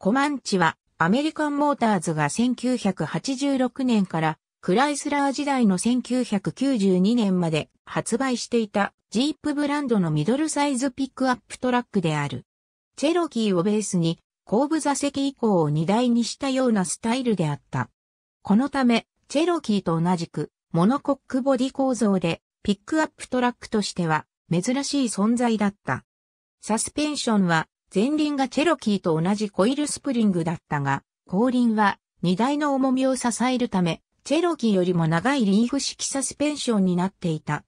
コマンチはアメリカンモーターズが1986年からクライスラー時代の1992年まで発売していたジープブランドのミドルサイズピックアップトラックである。チェロキーをベースに後部座席以降を荷台にしたようなスタイルであった。このため、チェロキーと同じくモノコックボディ構造でピックアップトラックとしては珍しい存在だった。サスペンションは前輪がチェロキーと同じコイルスプリングだったが、後輪は荷台の重みを支えるため、チェロキーよりも長いリーフ式サスペンションになっていた。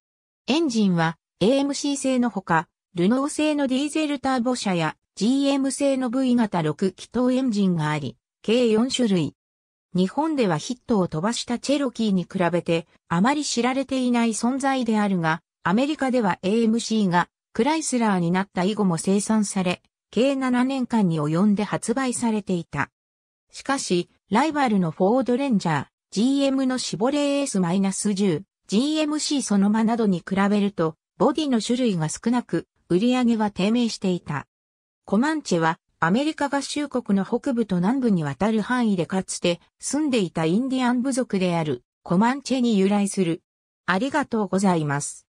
エンジンは AMC 製のほか、ルノー製のディーゼルターボ車や GM 製の V 型6気筒エンジンがあり、計4種類。日本ではヒットを飛ばしたチェロキーに比べてあまり知られていない存在であるが、アメリカでは AMC がクライスラーになった以後も生産され、計7年間に及んで発売されていた。しかし、ライバルのフォードレンジャー、GM のシボレー S-10、GMC そのまなどに比べると、ボディの種類が少なく、売り上げは低迷していた。コマンチェは、アメリカ合衆国の北部と南部にわたる範囲でかつて住んでいたインディアン部族であるコマンチェに由来する。ありがとうございます。